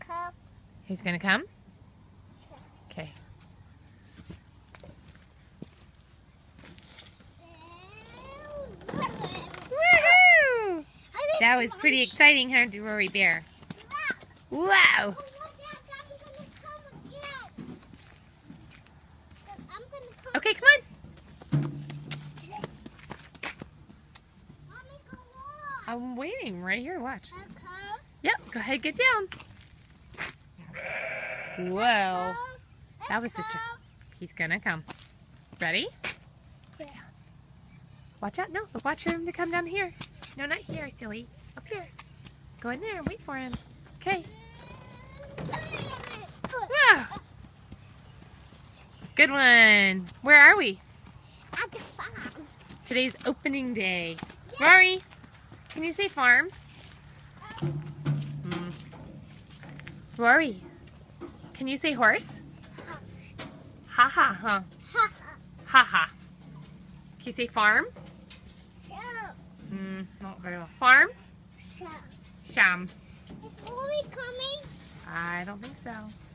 come. He's gonna come? Okay. That was pretty exciting, huh, Rory Bear? Wow! Okay, come on. I'm waiting right here. Watch. Yep, go ahead, get down. Whoa. That was just. He's gonna come. Ready? Yeah. Watch out. No, watch for him to come down here. No, not here, silly. Up here. Go in there and wait for him. Okay. Wow. Good one. Where are we? At the farm. Today's opening day. Rory, can you say farm? Hmm. Rory, can you say horse? Ha ha, huh? Ha Ha ha. Can you say farm? Hmm, not very well. Farm? Yeah. Sham. Is Lori coming? I don't think so.